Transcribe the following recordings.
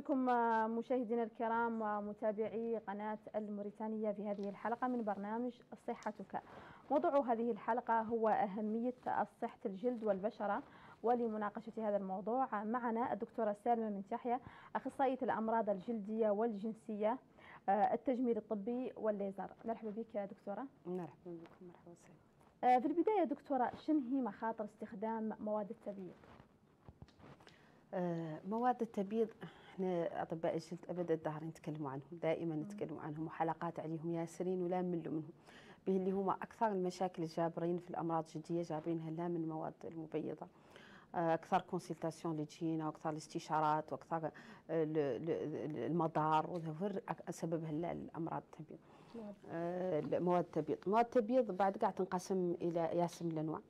بكم مشاهدينا الكرام ومتابعي قناة الموريتانية في هذه الحلقة من برنامج صحتك. موضوع هذه الحلقة هو أهمية صحه الجلد والبشرة ولمناقشة هذا الموضوع معنا الدكتورة سالمة من تحيا أخصائية الأمراض الجلدية والجنسية التجميل الطبي والليزر. مرحبا بك يا دكتورة. مرحبا بكم مرحبا وسهلا. في البداية دكتورة شنو هي مخاطر استخدام مواد التبييض؟ آه، مواد التبييض إحنا اطباء الجلد ابد الدهر نتكلموا عنهم دائما نتكلموا عنهم وحلقات عليهم ياسرين ولا نملوا منهم به اللي هما أكثر المشاكل الجابرين في الأمراض الجلديه جابرينها لا من المواد المبيضة. آه، أكثر consultation اللي تجينا وأكثر الاستشارات وأكثر المضار وهذا سببها لا الأمراض التبييض آه، مواد التبييض مواد التبييض بعد قاعد تنقسم إلى ياسم الانواع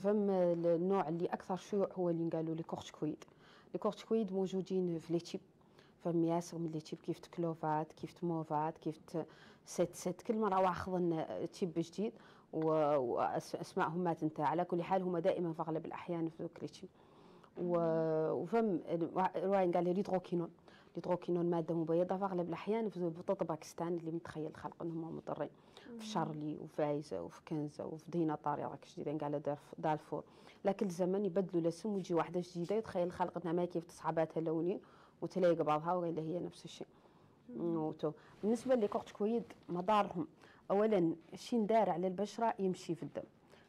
فما النوع اللي أكثر شيوع هو اللي قالوا لي كورتيكويد. الكورتيكويد موجودين في لي تيب فهم ياسر من لي تيب كيف كلوفات كيف موفات كيف ست ست كل مرة واخذن تيب جديد واسمائهم ما تنتهي على كل حال هم دائما في أغلب الأحيان في ذوك لي تيب. وفهم رواية قال لي ليدروكينون ليدروكينون مادة مبيضة في أغلب الأحيان في بطاطا باكستان اللي متخيل الخلق إنهم مضرين. في شارلي وفايزه وفي كنزة وفي دينا طاري راك جديده قال دارفور. لكن الزمن يبدلوا الاسم ويجي واحدة جديدة يتخيل الخلق إنها ما كيف تصعباتها لونين وتلاقي بعضها ولا هي نفس الشيء. وتو بالنسبة لكورتيكويد مضارهم. اولا شين دار على البشرة يمشي في الدم.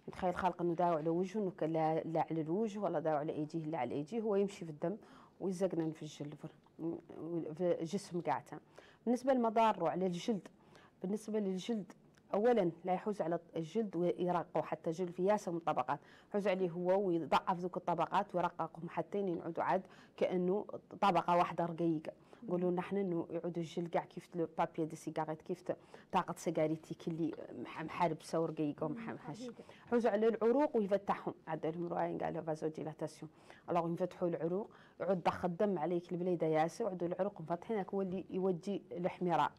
يتخيل خالق إنه داوع على وجهه لا, لا على الوجه ولا داوع على أيديه لا على أيديه هو يمشي في الدم ويزقنا في الجلد في الجسم قاعته بالنسبة لمضاره على الجلد بالنسبة للجلد اولا لا يحوز على الجلد ويرقوا حتى الجلد في ياسر من الطبقات يحوز عليه هو ويضعف ذوك الطبقات ويرققهم حتى ينعدوا عاد كأنه طبقة واحدة رقيقة. نقولوا نحن انه يعود الجلد كاع كيف البابي دي سيجاريت كيف طاقة سيجاريتيك اللي محاربسه ورقيقه ومحمحش. حوز على العروق ويفتحهم. عندهم روايه قال فازو ديلاتاسيون الوغ يفتحوا العروق. يعود ضخ الدم عليك البليدة ياسر. وعندو العروق مفتحين هو اللي يوجي الاحمرار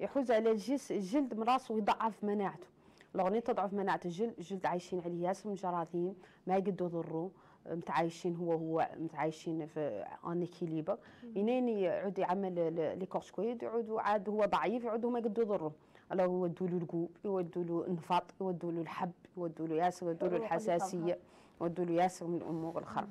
يحوز على الجس الجلد من راسه ويضعف مناعته. لغني تضعف مناعة الجلد الجلد عايشين عليه ياسر من جراثيم ما يقدروا يضروا متعايشين هو هو متعايشين في ان اكيليبر ينين يعود يعمل لي كورتيكويد يعود عاد هو ضعيف يعود هما يقدروا يضروا الله يودوا له القوب يودوا له النفاط يودوا له الحب يودوا له ياسر يودوا له الحساسية يودوا له ياسر من الأمور الاخرى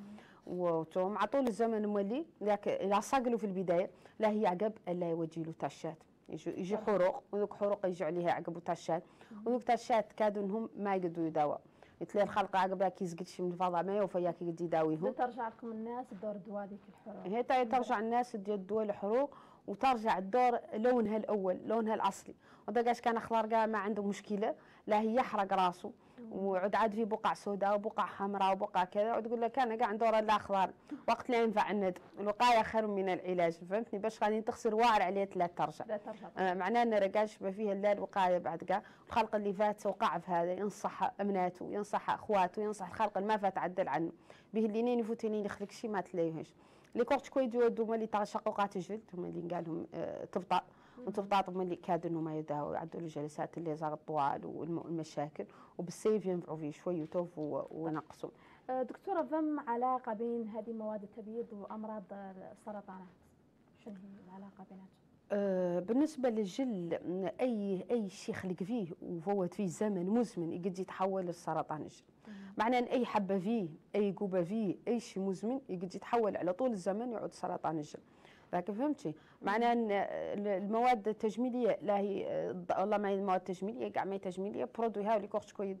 ومع طول الزمن مولي لكن اذا صقلوا في البداية لا هي عقب ألا يوجي له تاشات. يجي, يجي حروق وذوك حروق يجي عليها عقب تاشات وذوك تاشات كادوا إنهم ما يقدروا يداووا يتلاقي الخلق عقب ياك يزقد شي من الفضاء ما يوفى ياك يقد يداويهم. ترجع لكم الناس الدور دواء ذيك الحروق. هي ترجع الناس ديال الدواء الحروق وترجع الدور لونها الأول لونها الأصلي. ودقاش كان كاع ما عنده مشكلة لا هي يحرق راسه وعود عاد في بقع سوداء وبقع حمراء وبقع كذا وتقول لك أنا قاع ندور الأخضر وقت لا ينفع الند الوقاية خير من العلاج فهمتني؟ باش غادي تخسر واعر عليه لا ترجع. لا ترجع. آه معناه أن رقاش ما فيها لا الوقاية بعد كاع الخلق اللي فات وقع في هذا ينصح ابناته ينصح أخواته ينصح الخلق اللي ما فات عدل عنه. به اللي نين يفوتني يخلق شي ما تلاقيهش les corticoïdes يودوا ملي تاع شقوقات الجلد هما اللي قال لهم آه تبطأ. وتبطاط ملي كادوا انهم يداووا يعدوا له جلسات الليزر الطوال والمشاكل. وبالسيف ينفعوا فيه شوي وتوفوا ونقصوا دكتورة فم علاقة بين هذه مواد التبييض وأمراض السرطانات شنو هي العلاقة بيناتهم؟ آه بالنسبة للجل أي أي شيء خلق فيه وفوت فيه زمن مزمن يقد يتحول للسرطان الجل. معناه أن أي حبة فيه أي قوبة فيه أي شيء مزمن يقد يتحول على طول الزمن يعود سرطان الجل. لكن فهمتي؟ معناه إن المواد التجميلية لا هي والله ما هي المواد التجميلية كاع ما هي تجميلية produits هاو les corticoïdes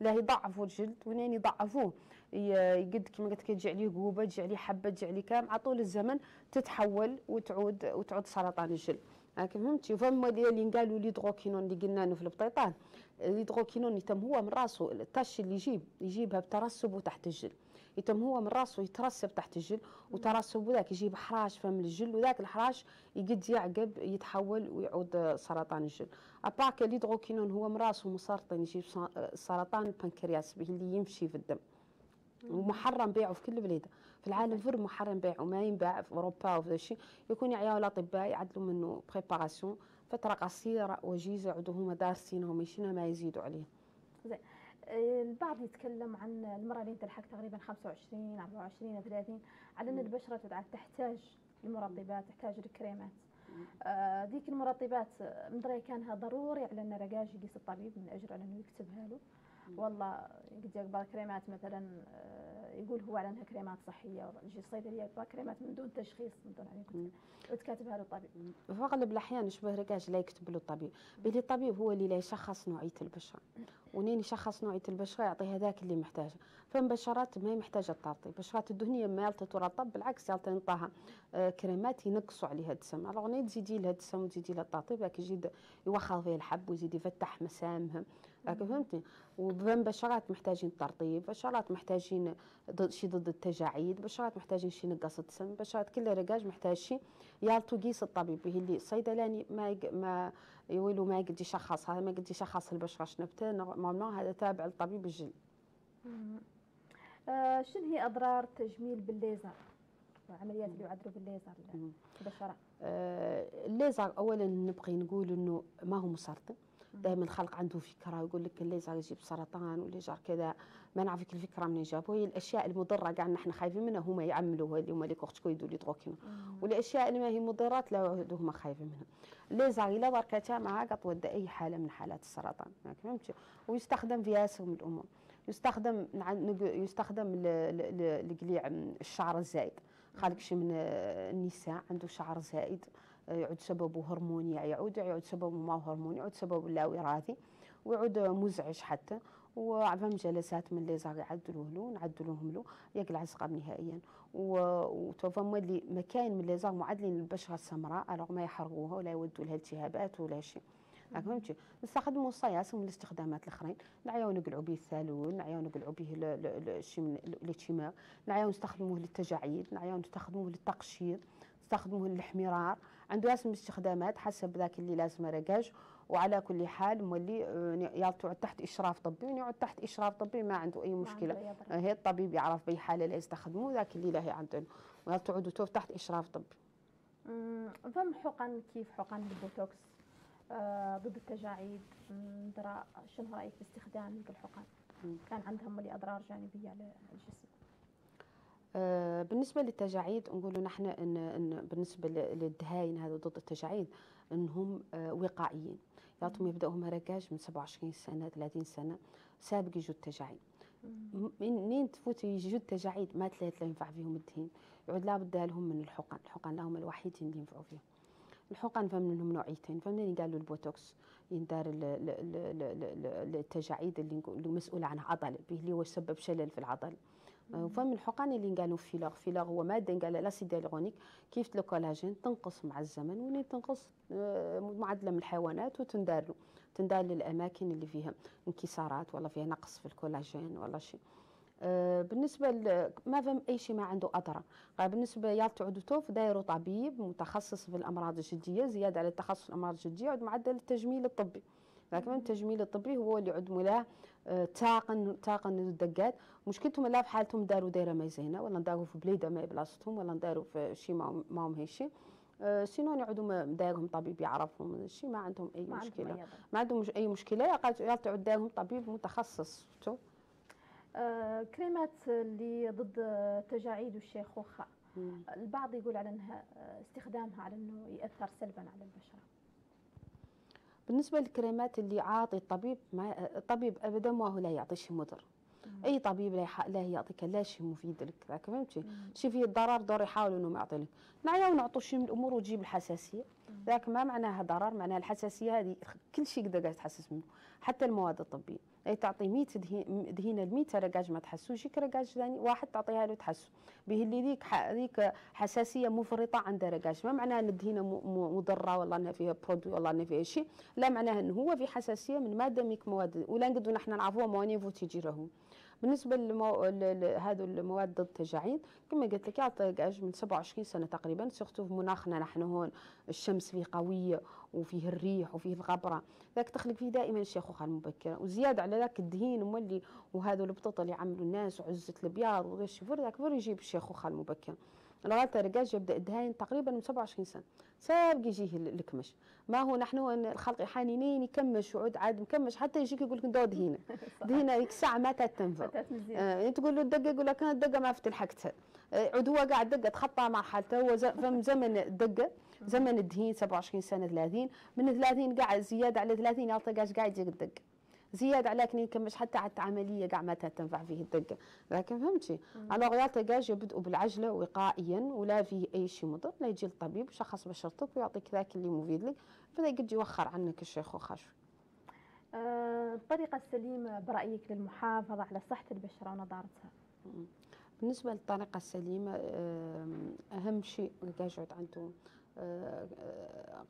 لا يضعفوا الجلد وين يضعفوه يقد كما قلت لك تجي عليه قوبة تجي عليه حبة تجي عليه كام على طول الزمن تتحول وتعود وتعود سرطان الجلد. لكن فهمتي؟ فما اللي قالوا l'hydroquinone اللي قلنا في البطيطان. لي يتم هو من راسه ال taches اللي يجيب يجيبها بترسبه تحت الجلد. يتم هو من راسه يترسب تحت الجلد وترسب ذاك يجيب حراش فم الجلد وذاك الحراش يقد يعقب يتحول ويعود سرطان الجلد أباك l'hydroquinone هو من راسه مسرطن يجيب سرطان البنكرياس به اللي يمشي في الدم. ومحرم بيعه في كل بلاد في العالم فر محرم بيعه ما ينباع في أوروبا وفي الشيء يكون يعياو الأطباء يعدلوا منه préparation فترة قصيرة وجيزة يعودوا هما دارسينها وماشيين ما يزيدوا عليه زين. البعض يتكلم عن المرأة اللي تلحق تقريبا 25 24 30 على أن البشرة تحتاج المرطبات تحتاج الكريمات آه ذيك المرطبات مدري كانها ضروري على أن رجاج يقيس الطبيب من أجل أنه يكتبها له. والله قد يقبل كريمات مثلا آه يقول هو على انها كريمات صحية يجي الصيدليه كريمات من دون تشخيص من دون يعني وتكاتبها له الطبيب. في اغلب الأحيان شبه رجاج لا يكتب له الطبيب. بلي الطبيب هو اللي لا يشخص نوعية البشرة. ونين يشخص نوعية البشرة يعطي هذاك اللي محتاجه. فما بشرات ما محتاجة الترطيب بشرات الدهنية ما يلتا ترطب بالعكس يلتا ينطاها آه كريمات ينقصوا عليها الدسم. ألوغ تزيدي لها الدسم وتزيدي لها الترطيب راك يزيد يوخر فيه الحب ويزيد يفتح مسامهم راك فهمتي. وبين بشرات محتاجين ترطيب بشرات محتاجين شي ضد التجاعيد بشرات محتاجين شي نقص الدسم بشرات كل رجاج محتاج شي يالتو قيس الطبيب به اللي الصيدلاني ما يق... ما يقولوا ما يقدر يشخص هذا ما يقدر يشخص البشرة شنبته normalement هذا تابع لطبيب الجلد. آه شنو هي أضرار التجميل بالليزر؟ العمليات اللي يعدلوا بالليزر البشرة. آه الليزر اولا نبغي نقول إنه ما هو مسرطن. دائما الخلق عنده فكرة يقول لك الليزر يجيب سرطان والليزر كذا. ما نعرف الفكرة من جابوا هي الأشياء المضرة قاعد نحن خايفين منها هما يعملوها اللي هما les corticoïdes و l'hydroquinone والأشياء اللي ما هي مضرات لا هما خايفين منها. الليزر الا بركتها معها قد ودى أي حالة من حالات السرطان. فهمتي؟ ويستخدم في ياسر من الأمور يستخدم يستخدم لقليع الشعر الزايد. خالك شي من النساء عنده شعر زائد يعود سببه هرموني يعود يعود سببه ما هرموني يعود سببه لا وراثي ويعود مزعج حتى. وعفهم جلسات من ليزر يعدلوه له نعدلوهم له يقلع صغر نهائيا. وتفهم اللي مكاين من ليزر معدلين للبشره السمراء ألوغ ما يحرقوها ولا يودوا لها التهابات ولا شيء فهمتي؟ نستخدموا الصياص من الاستخدامات الأخرين. نعياو نقلعوا به الثالون نعياو نقلعوا به الشيء من الاتشماغ نعياو نستخدموه للتجاعيد نعياو نستخدموه للتقشير. نستخدموه للحمرار عنده اسم استخدامات حسب ذاك اللي لازم رقاج وعلى كل حال مولي يعود تحت إشراف طبي ويعود تحت إشراف طبي ما عنده أي مشكلة. هي الطبيب يعرف بأي حالة لا يستخدموه ذاك اللي له عندنا ويعود تحت إشراف طبي. فم حقن كيف حقن البوتوكس؟ آه ضد التجاعيد. درا شنو رأيك باستخدام الحقن كان عندهم أضرار جانبية للجسم. آه بالنسبة للتجاعيد نقولوا نحن ان, إن بالنسبة للدهاين هذا ضد التجاعيد إنهم آه وقائيين. يعطهم يبداوا ركاج من 27 سنة 30 سنة سابق يجوا التجاعيد. منين تفوت يجوا التجاعيد ما تلاقي ينفع فيهم الدهين. يعود لابد لهم من الحقن. الحقن لهم الوحيدين اللي ينفعوا فيهم. الحقن فهم منهم نوعيتين. فمن قالوا البوتوكس يندار التجاعيد اللي مسؤول عنها عضل به اللي هو يسبب شلل في العضل. وفم الحقن اللي قالوا filler. filler هو مادة قال l'acide hyaluronique كيف الكولاجين تنقص مع الزمن ولين تنقص معدله من الحيوانات وتندار له تندار للأماكن اللي فيها انكسارات ولا فيها نقص في الكولاجين ولا شيء. آه بالنسبة ما فهم أي شيء ما عنده اضرار بالنسبة يا توف دايروا طبيب متخصص في الأمراض الجلدية زيادة على التخصص في الأمراض الجلدية يعد معدل التجميل الطبي. لكن التجميل الطبي هو اللي يعد ملاه تاقن تاقن الدقات. مشكلتهم لا في حالتهم داروا دايرة ما زينة ولا داروا في بليدة ما بلاصتهم ولا داروا في شيء ما هم أه سينون يعودوا دايرهم طبيب يعرفهم؟ الشيء ما عندهم أي ما مشكلة. عندهم ما عندهم أي مشكلة. يعود دايرهم طبيب متخصص. شفتوا؟ آه كريمات اللي ضد التجاعيد والشيخوخه البعض يقول على إنها استخدامها على إنه يأثر سلبا على البشره بالنسبة للكريمات اللي عاطي الطبيب ما الطبيب ابدا ما هو لا يعطي شيء مضر. أي طبيب لا, لا يعطيك لا شيء مفيد لك فهمتي؟ شي فيه الضرر دور يحاول إنه ما يعطي لك. نعيا ونعطوا شيء من الأمور وتجيب الحساسية. ذاك ما معناها ضرر معناها الحساسية هذه كل شيء قدر قاعد تحسس منه حتى المواد الطبية. تعطي 100 دهين ال 100 رقاج ما تحسوش رقاج ثاني واحد تعطيها له تحسه به اللي ذيك ذيك حساسية مفرطة عند رقاج. ما معناها إن الدهينة مضرة والله إنها فيها produits والله إنها فيها شيء. لا معناها انه هو في حساسية من مادة ميك مواد. ولا نقدروا نحن نعرفوها موانيفو تيجي لهم بالنسبة لهذو المواد ضد التجاعيد كما قلت لك يعطي من 27 سنة تقريبا surtout في مناخنا نحن هون الشمس فيه قوية وفيه الريح وفيه الغبره ذاك تخلق فيه دائما الشيخوخه المبكره وزيادة على ذاك الدهين مولي وهذا البطوطه اللي عملوا الناس وعزة الابيض وغير شفر ذاك يجيب الشيخوخه المبكره الغلطة رجاج يبدا الدهاين تقريبا من 27 سنة. سابق يجيه الكمش. ما هو نحن الخلق حانينين يكمش وعود عاد مكمش. حتى يجيك يقول لك دود هنا هنا ديك الساعة ما تتنفع آه تقول له الدقة يقول لك أنا الدقة ما فتلحقتها آه عود هو قاعد دقة تخطى مرحلته هو فم زمن الدقة زمن الدهين 27 سنة 30 من 30 قاعد زيادة على 30 يلتقاش قاعد الدقة. زيادة على كني كمش حتى على العملية كاع ما تنفع فيه الدقة. لكن فهمتي؟ أنا غيالته كاج يبدأوا بالعجلة وقائيا ولا فيه أي شيء مضر. لا يجي الطبيب يشخص بشرتك ويعطيك ذاك اللي مفيد لك بدا يقد يوخر عنك الشيخ وخاش. أه الطريقة السليمة برأيك للمحافظة على صحة البشرة ونضارتها بالنسبة للطريقة السليمة أهم شيء يقعد عنده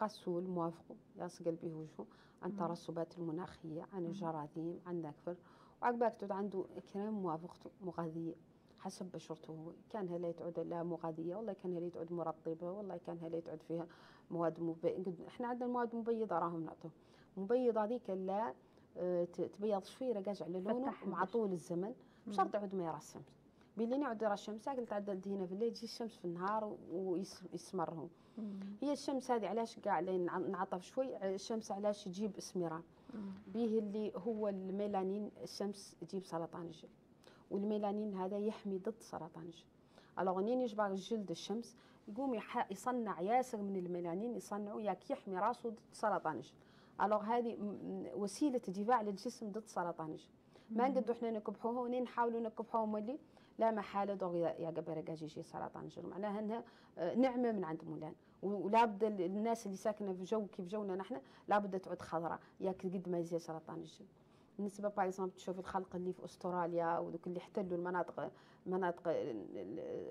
غسول موافق يغسل به وجهه عن الترسبات المناخية عن الجراثيم عن نكفر وعقباك تعود عنده كريم موافقته مغذية حسب بشرته. هو كان هلا تعود لها مغذية والله كان هلا تعود مرطبة والله كان هلا تعود فيها مواد مبيضة إحنا عندنا مواد مبيضة راهم نعطوه مبيضة هذيك لا آه، تبيض شوي رقاج على لونه مع طول الزمن بشرط يعود ما يرى بيلي يعود يرى الشمس قلت عدلت هنا في الليل تجي الشمس في النهار ويسمرهم. هي الشمس هذه علاش كاع نعطف شوي؟ الشمس علاش تجيب اسمرار به اللي هو الميلانين الشمس تجيب سرطان الجلد. والميلانين هذا يحمي ضد سرطان الجلد. alors منين يجبر الجلد الشمس يقوم يصنع ياسر من الميلانين يصنعوا ياك يحمي راسه ضد سرطان الجلد. alors هذه وسيلة دفاع للجسم ضد سرطان الجلد. ما نقدروا إحنا نكبحوها ونين نحاولوا نكبحوها مولي. لا محالة دوغ يا قبل جي سرطان الجلد معناها انها نعمة من عند مولانا ولابد الناس اللي ساكنة في جو كيف جونا نحن لابد تعود خضراء. ياك قد ما يزيد سرطان الجلد بالنسبة باغ تشوف الخلق اللي في أستراليا ودوك اللي احتلوا المناطق المناطق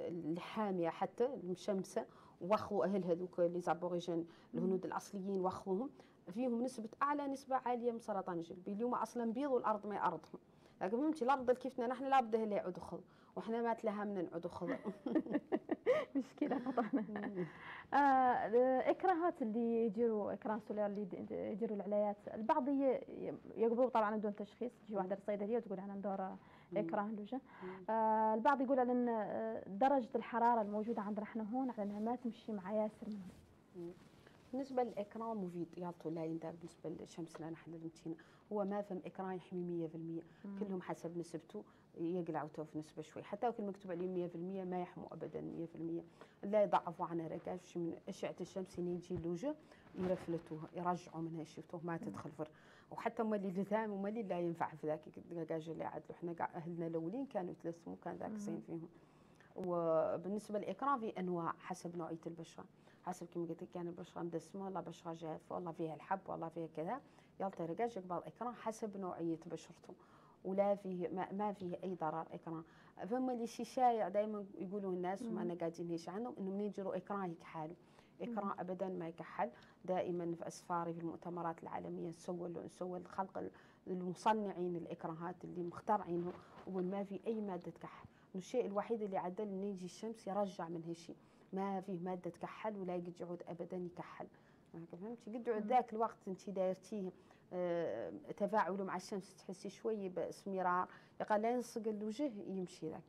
الحامية حتى المشمسة وخوا أهل هذوك لي زابوريجين الهنود الأصليين وخوهم. فيهم نسبة أعلى نسبة عالية من سرطان الجلد اليوم أصلا بيض والارض ما يأرضهم. لكن فهمتي الأرض كيفنا نحن لابد اللي يعود خضر. وحنا ما تلهمنا نعود خضر مشكلة خطأنا. آه الاكراهات اللي يديروا إكراه سولار اللي يديروا العلايات. البعض يقبلوا طبعا بدون تشخيص تجي واحدة للصيدليه وتقول أنا ندور إكراه الوجه آه البعض يقول على أن آه، درجة الحرارة الموجودة عندنا إحنا هون على إنها ما تمشي مع ياسر منهم بالنسبة للإكراه مفيد يعطوا لا يندار بالنسبة لشمسنا نحن المتينه هو ما فهم إكراه يحمي 100% كلهم حسب نسبته. يقلعوا تو في نسبة شوي. حتى لو كان مكتوب عليه 100% ما يحموا ابدا 100% لا يضعفوا عنها ركاش من أشعة الشمس يجي الوجه يرفلتوه يرجعوا منها شفتوه ما تدخل فر وحتى مالي لثام ومالي لا ينفع في ذاك الدجاج اللي عدلوا. إحنا أهلنا الأولين كانوا يتلسموا كان ذاك زين فيهم. وبالنسبة للاكرام في أنواع حسب نوعية البشرة. حسب كما قلت لك كان البشرة مدسمة والله بشرة جافة والله فيها الحب والله فيها كذا. يلطي رجاج يقبل الاكرام حسب نوعية بشرته. ولا فيه ما, ما فيه أي ضرر اكراه فما اللي شي شايع دائما يقولوا الناس وما أنا قاعدين هيش عنهم انه منين يجروا اكراه يكحلوا. اكراه ابدا ما يكحل. دائما في أسفاري في المؤتمرات العالمية نسوي نسوي الخلق المصنعين الإكراهات اللي مخترعينه وما في أي مادة تكحل. الشيء الوحيد اللي عدل إنه يجي الشمس يرجع من هالشيء ما فيه مادة تكحل ولا يقد يعود ابدا يكحل. فهمتي قد ذاك الوقت إنت دايرتيه. تفاعله مع الشمس تحسي شوي بإسمرار. يقال لا ينصق الوجه يمشي ذاك.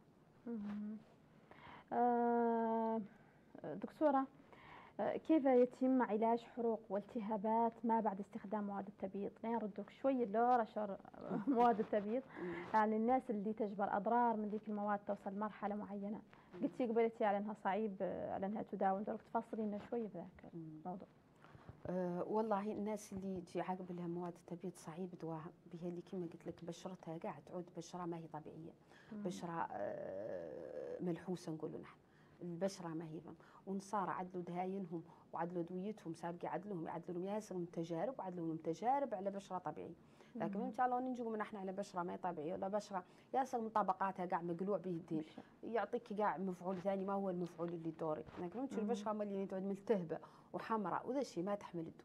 آه، دكتورة آه، كيف يتم علاج حروق والتهابات ما بعد استخدام مواد التبييض؟ نردك شوي اللور اشر مواد التبييض. يعني الناس اللي تجبر أضرار من ذيك المواد توصل مرحلة معينة. قلتي قبلتي على إنها صعيب على إنها تداوم. تفصلي لنا شوي بذاك الموضوع. أه والله الناس اللي تجي عقب لها مواد التبييض صعيب دواها بها اللي كما قلت لك بشرتها قاعد تعود بشرة ما هي طبيعية بشرة أه ملحوسة نقولوا نحن البشرة ما هي ونصارى عدلوا دهاينهم وعدلوا دويتهم سابقي عدلهم يعدلوا لهم ياسر من تجارب وعدلوا لهم تجارب على بشرة طبيعية. لكن إن شاء الله ننجو من إحنا على بشره ما طبيعية. ولا بشرة ياسر من طبقاتها قاع مقلوع به الدين يعطيك قاع مفعول ثاني ما هو المفعول اللي دوري لكن انت البشرة مليانة تعود ملتهبه وحمراء وذا الشيء ما تحمل الدو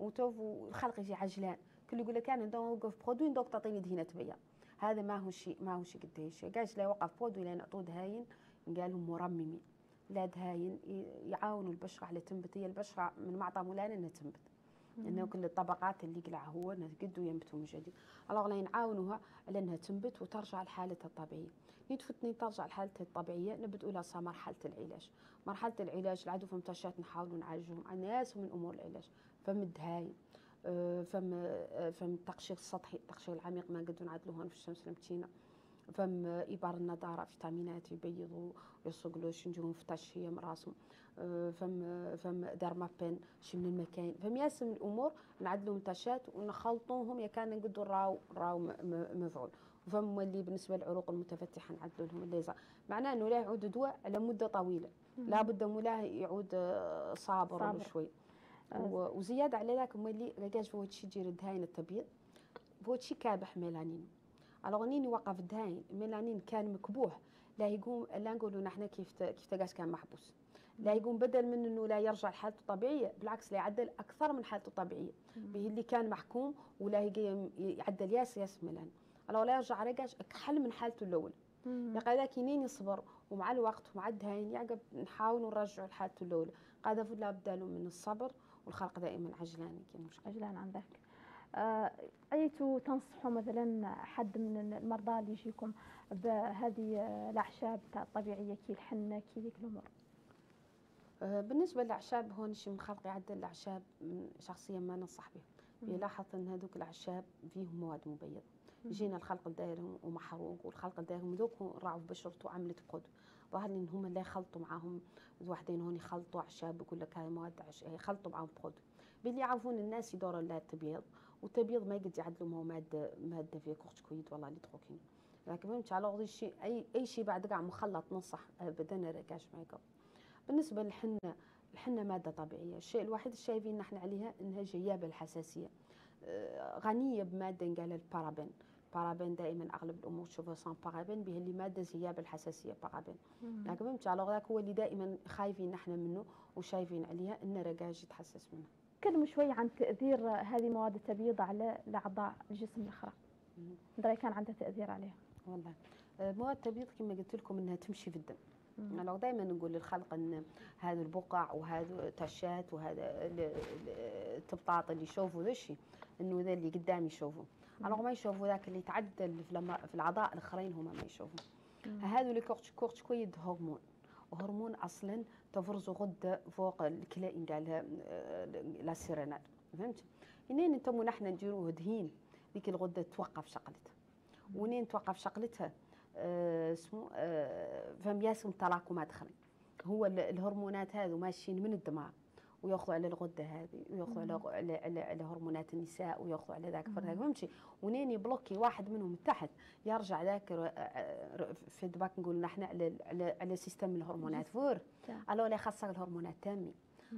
وتوف الخلق يجي عجلان. كل يقول لك أنا نوقف produits دوك تعطيني دهينة بيض هذا ما هو شيء ما هو شيء قديش. قاعد لا يوقف produits لأن نعطوه دهاين. قالهم مرممين. لا دهاين يعاونوا البشرة على تنبت هي البشرة من معطى مولانا إنها تنبت. لأنه كل الطبقات اللي قلع هو قدو ينبتوا من جديد. alors لا نعاونوها على انها تنبت وترجع لحالتها الطبيعية. نتفتني ترجع لحالتها الطبيعية نبدأ لها مرحلة العلاج. مرحلة العلاج العدو فمتشات نحاولوا نعالجوهم ناس من أمور العلاج. فم الدهايم آه، فم آه، فم التقشير السطحي التقشير العميق ما قدروا نعدلوه في الشمس المتينة. فم ابار النضارة فيتامينات يبيضوا يصقلوا شنجوهم في تشهيه راسهم آه، فم فم بين شي من المكاين. فم ياسم الأمور نعدلوا منتشات ونخلطوهم يا كان نقدوا راو راو مفعول. فم اللي بالنسبة للعروق المتفتحة نعدلوا لهم الليزر معناه إنه لا يعود دواء على مدة طويلة. لابد مولاه يعود صابر, صابر. شوي وزيادة على ذاك مولي لقاش فوت شي جير دهاين التبييض؟ فوت شي كابح ميلانين. alors نيني وقف دهاين الميلانين كان مكبوح لا يقوم لا نقولوا نحن كيف كيف كان محبوس. لا يقوم بدل من إنه لا يرجع لحالته الطبيعية بالعكس لا يعدل أكثر من حالته الطبيعية. به اللي كان محكوم ولا يعدل ياس ياس ملان alors لا يرجع رقاش أكحل من حالته الاولى يقعد كينين يصبر ومع الوقت ومع الدهاين يعقب نحاول نرجعه لحالته الاولى قاعدة لا بدل من الصبر والخلق دائما عجلان عجلان عن ذاك آه، أيتوا تنصحوا مثلا حد من المرضى اللي يجيكم بهذه الأعشاب الطبيعية كي الحنة كي ذيك الأمور؟ آه، بالنسبة للأعشاب هون شي من خلق يعدل الأعشاب شخصيا ما ننصح به يلاحظ أن هذوك الأعشاب فيهم مواد مبيضة. يجينا الخلق دايرهم ومحروق والخلق دايرهم ذوك راعوا بشرته عملت قد ظهر لي إن هم اللي يخلطوا معاهم واحدين هون يخلطوا أعشاب يقول لك هاي مواد يخلطوا معاهم برود باللي يعرفون الناس يدوروا لها التبييض والتبييض ما يقد يعدلوا ما هو مادة مادة فيها كويت والله اللي تروكين لكن فهمت على شيء أي أي شيء بعد قاع مخلط نصح ابدا ركاش معك بالنسبة للحنة الحنة مادة طبيعية. الشيء الوحيد اللي شايفين نحن عليها إنها جيابة الحساسية. آه، غنية بمادة قال ال parabène. parabène دائما أغلب الأمور تشوفها sans parabène به اللي مادة تجيب الحساسية parabène. لكن فهمت على ذاك هو اللي دائما خايفين نحن منه وشايفين عليها ان رقاج يتحسس منه. تكلموا شوي عن تأثير هذه مواد التبييض على الأعضاء الجسم الأخرى. دري كان عندها تأثير عليها. والله. آه، مواد التبييض كما قلت لكم إنها تمشي في الدم. لو دائما نقول للخلق إن هذا البقع وهذا taches وهذا التبطاط اللي يشوفوا ذا الشيء إنه ذا اللي قدام يشوفوا على ما يشوفوا ذاك اللي تعدل في الأعضاء الآخرين هما ما يشوفوا هذا اللي كورتش كورتش كويد هرمون. وهرمون أصلا تفرز غدة فوق الكلى قالها آه، لا سيرينال. فهمت؟ منين انت نحن نديروه دهين ذيك الغدة توقف شقلتها. ونين توقف شقلتها اسمه آه فهم ياسم تراكمات اخرين هو الهرمونات هذو ماشيين من الدماغ وياخذوا على الغدة هذه وياخذوا على على على, على هرمونات النساء وياخذوا على ذاك فهمتي؟ ونين يبلوكي واحد منهم تحت يرجع ذاك feedback نقول نحن على على على système الهرمونات. فور. ألو لا يخسر الهرمونات تامي.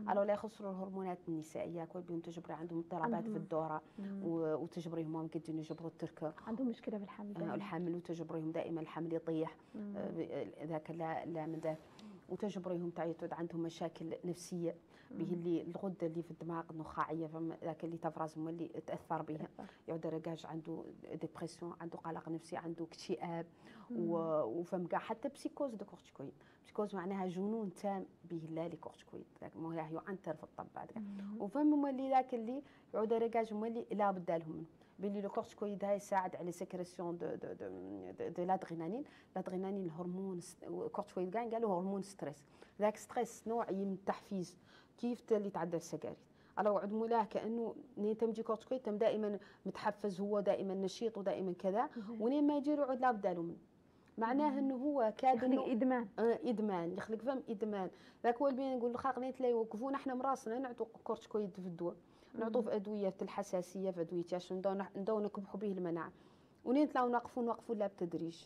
ألو لا يخسروا الهرمونات النسائية كل بيوم تجبري عندهم اضطرابات في الدورة وتجبريهم ممكن يجبروا التركه عندهم مشكلة في الحمل دائما. الحمل وتجبريهم دائما الحمل يطيح. آه، ذاك لا لا من ذاك. وتجبريهم تعيط عندهم مشاكل نفسية. به اللي الغدة اللي في الدماغ النخاعية فما ذاك اللي تفرز هو اللي تأثر بها يعود رجاج عنده dépression عنده قلق نفسي عنده اكتئاب وفم كاع. حتى psychose de corticoïdes psychose معناها جنون تام به لا les corticoïdes مو يعنتر في الطب بعد وفم مولي ذاك اللي يعود رجاج مولي لا بد لهم. منه باللي le corticoïde هاي يساعد على sécrétion de de de, de, de l'adrénaline l'adrénaline الهرمون corticoïde كاع قالوا هرمون stress ذاك stress نوع من التحفيز كيف اللي تعدى السكاري على وعد مولاه كأنه نين تمجي corticoïde تم دائما متحفز هو دائما نشيط ودائما كذا ونين ما يجي يعود لا بداله منه. معناه إنه هو كاد يخلق إدمان. آه إدمان يخلق فهم إدمان. ذاك هو اللي نقول الخلق نيت لا يوقفونا إحنا مراسنا نعطوا corticoïde في الدواء نعطوه في أدوية في الحساسية في أدوية تاش ندو نكبحوا به المناعة. ونين تلاقوا نوقفوا نوقفوا لا بتدريج.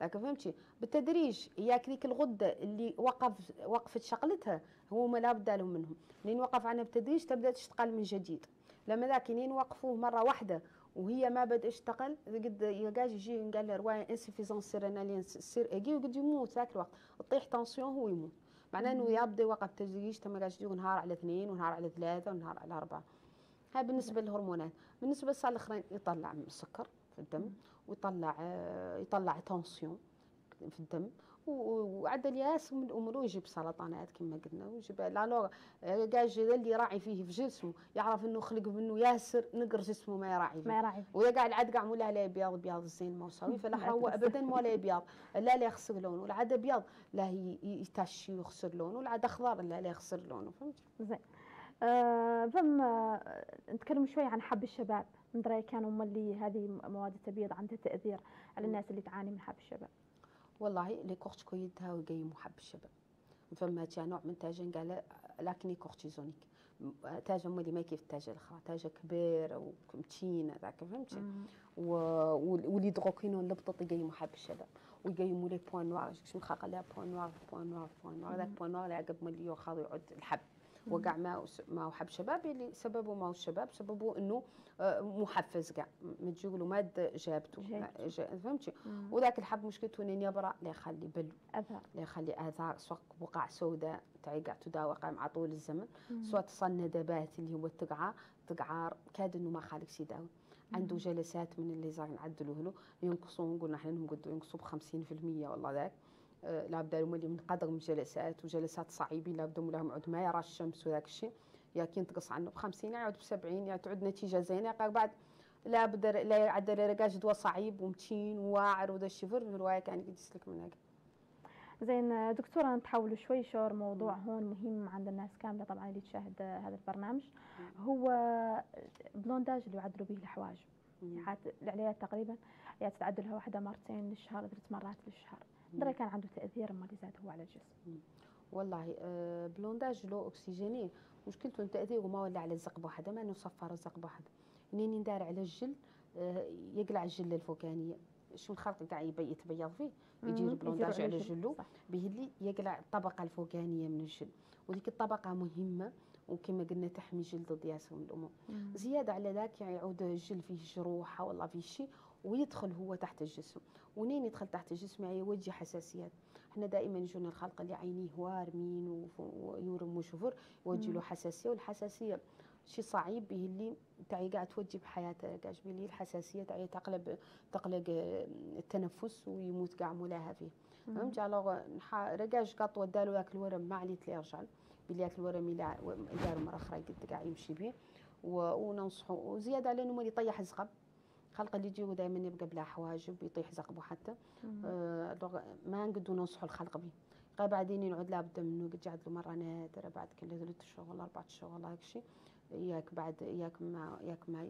لكن فهمتي؟ بالتدريج هي ذيك الغدة اللي وقف وقفت شغلتها هما لابد لهم منهم. لين وقف عنها بالتدريج تبدا تشتغل من جديد. لما ذاك لين وقفوه مرة واحدة وهي ما بدأ تشتغل قد يلقاش يجي قال له روايه insuffisance surrénalienne suraiguë وقد يموت ذاك الوقت. تطيح tension هو يموت. معناه إنه يبدأ يوقف تدريج تما قاعد يجي نهار على اثنين ونهار على ثلاثة ونهار على أربعة. هاي بالنسبة للهرمونات. بالنسبة للصال الاخرين يطلع السكر في الدم. ويطلع يطلع تونسيون في الدم. وعدل ياسر من الأمور ويجيب سرطانات كما قلنا ويجيب لا كاج اللي يراعي فيه في جسمه يعرف إنه خلق منه ياسر نقر جسمه ما يراعي فيه. ما يراعي فيه. ويا قاعد عاد قاع مولا لا أبيض أبيض الزين ما وصاوي فلا هو ابدا ما لا أبيض لا لا يخسر لونه ولا عاد أبيض لا يتشي ويخسر لونه ولا عاد أخضر لا لا يخسر لونه فهمت؟ زين. آه فم آه نتكلم شوي عن حب الشباب. من رأي كانوا ملي هذه مواد التبييض عندها تأثير على الناس اللي تعاني من حب الشباب. والله لي كورت كويدها وقيموا حب الشباب. فما نوع من تاجن قال لكن كورتيزونيك. تاجا مولي ما كيف التاجة الاخرى تاجا كبير ومتين هذاك فهمتي؟ واللي دروكينو لبطط يقيموا حب الشباب. ويقيموا لي بوان نوار شو مخاقه لها بوان نوار بوان نوار بوان نوار هذاك بوان نوار اللي عقب مولي ياخذ يعد الحب. وقع ما ما حب شباب اللي سببه ما هو الشباب سببه إنه آه، محفز كاع ما تقولوا ماد جابته. فهمتي؟ وذاك الحب مشكلته إنه يبرا لا يخلي بل لا يخلي اثار سواء بقع سوداء تاعي قاع تداوى مع طول الزمن. سواء تصل ندبات اللي هو التقعار تقعار كاد إنه ما خالك يداوي عنده جلسات من اللي زار نعدلوه له. ينقصوا نقول إحنا نقدروا ينقصوا ب 50% والله ذاك. لابد لهم اللي من قدر من جلسات وجلسات صعيبين لابد لهم عود ما يرى الشمس وذاك الشيء. يا كي تقص عنه ب 50 يعود ب 70 يا تعود نتيجة زينة. قال بعد لا بد لا يعد رقاش دواء صعيب ومتين وواعر وذا الشفر في الروايه كان يسلك من هكا زين دكتوره نتحول شوي شور موضوع هون مهم عند الناس كاملة طبعا اللي تشاهد هذا البرنامج. هو blondage اللي يعدلوا به الحواجب العلاجات تقريبا يا تتعدلها واحدة مرتين للشهر ثلاث مرات للشهر. درا كان عنده تأثير ما زاد هو على الجسم. والله آه، blondage l'eau oxygénée مشكلته تأثيره ما ولا على الزق بوحده ما إنه صفر الزق بوحده منين يندار على الجل آه، يقلع الجل الفوقانية. شو الخلق كاع يتبيض فيه؟ يدير blondage على جلو به اللي يقلع الطبقة الفوقانية من الجل وديك الطبقة مهمة وكما قلنا تحمي الجلد ضد ياسر من الأمور زيادة على ذاك يعني يعود الجل فيه جروحة ولا فيه شيء ويدخل هو تحت الجسم. ونين يدخل تحت الجسم يعني يوجه حساسيات. إحنا دائما يجونا الخلق اللي عينيه وارمين ويورم وشفر يوجه له حساسية. والحساسية شيء صعيب به اللي تاعي قاعد توجه بحياته قاعد به الحساسية تاعي تقلب تقلق التنفس ويموت كاع مولاها فيه. فهمت الوغ رجاج قط ودالو ياك الورم ما عليت لي يرجع بلي ياك الورم يدار مره أخرى قد كاع يمشي به وننصحوا وزيادة على انه يطيح الزغب خلق اللي يجيو دائما يبقى بلا حواجب يطيح زقبو حتى. آه ما نقدو ننصحوا الخلق به قال بعدين ينعود لابد منه قد جعد له مرة نادرة بعد كل ثلاث شهور ولا أربع شهور ولا هيك شيء ياك بعد ياك ما ياك ما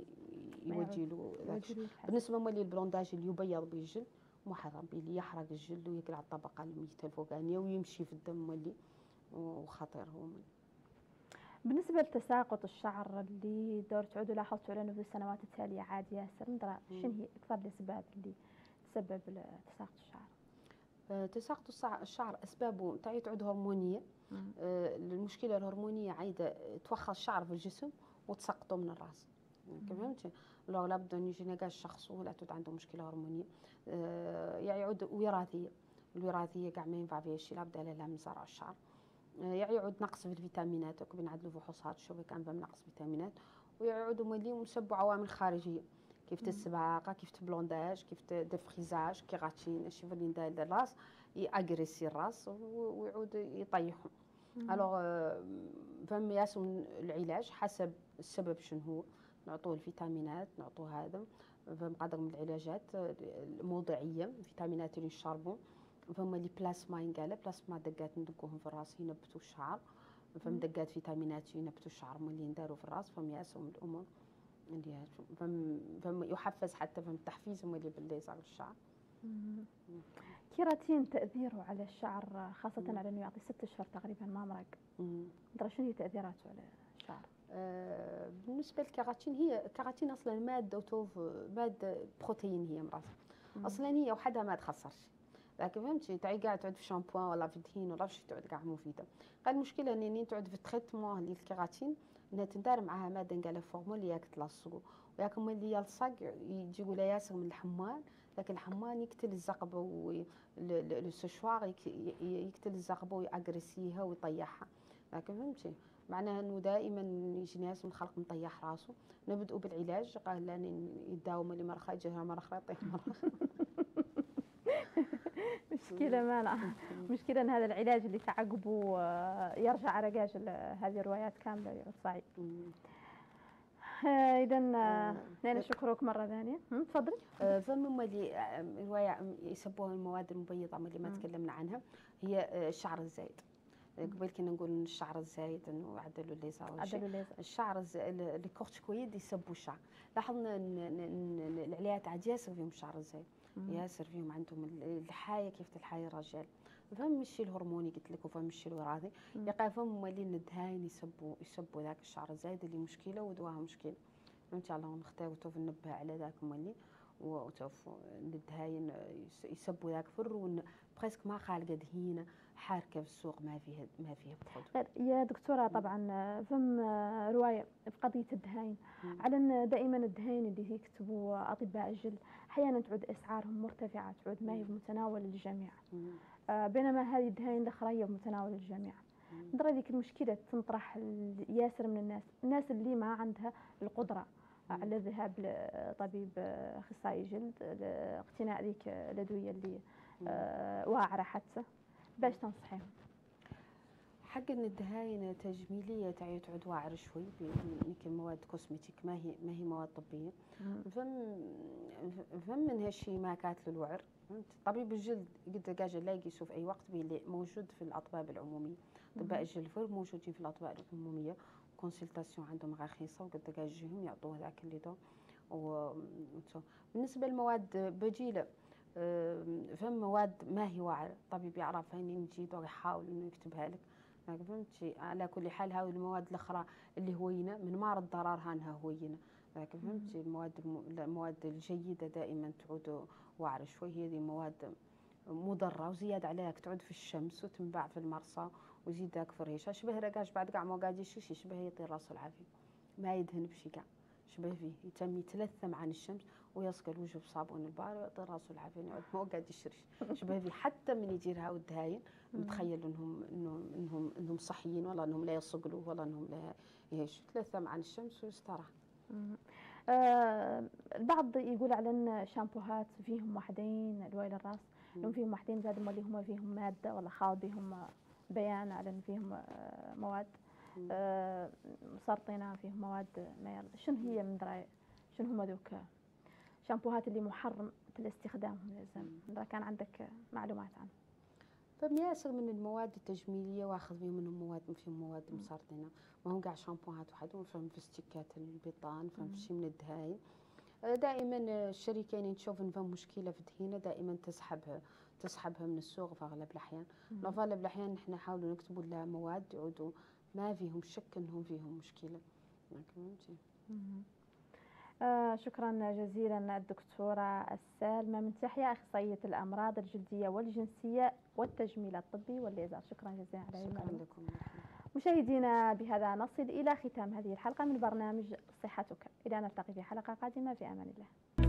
يوجي له بالنسبة مولي البلونداج اللي يبيض به الجلد محرم اللي يحرق الجلد ويقلع الطبقة الميته الفوقانية ويمشي في الدم مولي وخطير هو من. بالنسبة لتساقط الشعر اللي دور تعودوا لاحظتوا عليه في السنوات التالية عاد ياسر ندرى شنو هي أكثر الأسباب اللي تسبب تساقط الشعر؟ تساقط الشعر أسبابه تعي تعود هرمونية. أه المشكلة الهرمونية عايدة توخى الشعر في الجسم وتسقطه من الرأس. فهمتي؟ لو لابد أن يجي نقاش شخص ولا تعود عنده مشكلة هرمونية. يعني يعود وراثية. الوراثية كاع ما ينفع فيها شيء لابد لها من زرع الشعر. يعود نقص في الفيتامينات. بنعدلوا فحوصات؟ شوفي كان نقص فيتامينات؟ ويعودوا مولي مسبوا عوامل خارجية. كيف السباقه كيف البلونداج كيف دفريزاج كيغاتين الشيء اللي ندير الراس يأغريسي الراس ويعود يطيحهم ألوغ فهم ياسم العلاج حسب السبب شنو هو. نعطوه الفيتامينات نعطوه هذا. فهم قدر من العلاجات الموضعية الفيتامينات اللي نشربوا فما لي بلاسما ينقال بلاسما دقات ندقوهم في الراس ينبتوا الشعر. فم دقات فيتامينات ينبتوا الشعر ملي ينداروا في الراس فم ياسهم الأمور اللي فم فم يحفز حتى فم التحفيز اللي بالليزر الشعر. كيراتين تأثيره على الشعر خاصة على إنه يعطي ست أشهر تقريبا ما مرق ترى شنو هي تأثيراته على الشعر؟ آه بالنسبة للكيراتين هي الكيراتين أصلا مادة وتوف مادة بروتين هي مرات أصلا هي وحدها ما تخسرش. لكن فهمتي تعي قاعد تعود في شامبوان ولا في دهين ولا في تعود قاع مفيدة. قال المشكلة انني تعود في traitement للكيراتين إنها تندار معها مادة نقال formol ياك تلصقو وياك ملي يلصق يجيبوا لا ياسر من الحمان لكن الحمان يقتل الزقبه والسشوار يقتل الزقبه ويأجرسيها ويطيحها. لكن فهمتي معناها إنه دائما يجي ناس من خلق مطيح راسه نبدأوا بالعلاج قال لأن يداوم اللي مرخى يجيها مرخى يطيح مرخى مشكلة ما أنا مشكلة أن هذا العلاج اللي تعقبه آه، يرجع رقاش هذه الروايات كاملة. صعيب إذا أنا نشكرك مرة ثانية. تفضلي. فما اللي رواية يسبوها المواد المبيضة اللي ما تكلمنا عنها هي الشعر الزايد. قبل كنا نقول الشعر الزايد إنه عدلوا الليزر عدلوا الليزر. الشعر اللي كويد يسبوا الشعر. لاحظنا ان العليات عاد ياسر فيهم الشعر الزايد. ياسر فيهم عندهم الحاية كيف الحايه الرجال. فهم الشيء الهرموني قلت لك وفهم الشيء الوراثي. يقع فهم مالين الدهاين يسبوا يسبوا ذاك الشعر. الزايد اللي مشكلة ودواها مشكلة. فهمتي الله نختار وتوف ننبه على ذاك مالي وتوف الدهاين يسبوا ذاك فر presque ما خالقة دهينة. حاركة في السوق ما فيها ما فيها بخد يا دكتورة طبعا فم رواية في قضية الدهاين على أن دائما الدهاين اللي يكتبوا أطباء الجلد أحيانا تعود أسعارهم مرتفعة تعود ما هي بمتناول الجميع. آه، بينما هذه الدهاين الاخرى هي بمتناول الجميع. نظرا ذيك المشكلة تنطرح ياسر من الناس. الناس اللي ما عندها القدرة على الذهاب لطبيب أخصائي جلد لاقتناء ذيك الأدوية اللي آه، واعرة حتى باش تنصحيهم. حق إن الدهاين تجميلية تعي تعود واعر شوي يمكن مواد كوسمتيك ما هي ما هي مواد طبية. فم فم من هالشيء ما كانت للوعر. طبيب الجلد قد قاجة لا يقيسوا في أي وقت بيلي موجود في الاطباء العمومية. أطباء الجلد فور موجودين في الاطباء العمومية. كونسلتاسيون عندهم رخيصة وقد قاجيهم يعطوه ذاك اللي دو. و بالنسبة للمواد بديلة فهم مواد ما هي واعرة الطبيب يعرف هين نجي يحاول إنه يكتبها لك. فهمتي على كل حال هاي المواد الأخرى اللي هوينة من مارد ضررها انها هوينة. لكن فهمتي المواد المواد الجيدة دائما تعود واعرة شوي. هذه مواد مضرة وزياد عليها تعود في الشمس وتنباع في المرصى وزيد ذاك فريشة شبه رقاش بعد كاع ما قاعد يشيش شبه يطير راسه العافية. ما يدهن بشي كاع شبه فيه. يتم يتلثم عن الشمس ويصقل الوجه بصابون البار ويعطي راسه العافية يقعد ما قاعد يشرش. شبه فيه حتى من يجي لها الدهاين متخيل انهم انهم انهم إنهم صحيين ولا إنهم لا يصقلوا ولا إنهم لا إيش تلثم عن الشمس ويستراح آه البعض يقول على إن شامبوهات فيهم وحدين الويل الراس. لهم فيهم وحدين زاد اللي هم فيهم مادة ولا خاض بهم بيان على إن فيهم آه مواد. آه مسرطنه فيهم مواد ما شنو هي من دراي شنو هم ذوك شامبوهات اللي محرم الاستخدام. إذا كان عندك معلومات عنه. فبياسر من المواد التجميلية وأخذ فيهم منهم مواد فيهم مواد مسرطنه ما هم قاع شامبوهات وحدهم فهم في استكات البيطان فهم في شيء من الدهاين. دائما الشركين تشوف إن فهم مشكلة في الدهينة دائما تسحبها تسحبها من السوق في أغلب الأحيان. في أغلب الأحيان نحن نحاول نكتبوا لها مواد يعودوا ما فيهم شك إنهم فيهم مشكلة. فهمتي آه شكرا جزيلا الدكتورة السالمة. من تحيا أخصائية الأمراض الجلدية والجنسية والتجميل الطبي والليزر. شكرا جزيلا على شكرا لكم. مشاهدينا بهذا نصل إلى ختام هذه الحلقة من برنامج صحتك. إلى نلتقي في حلقة قادمة. في أمان الله.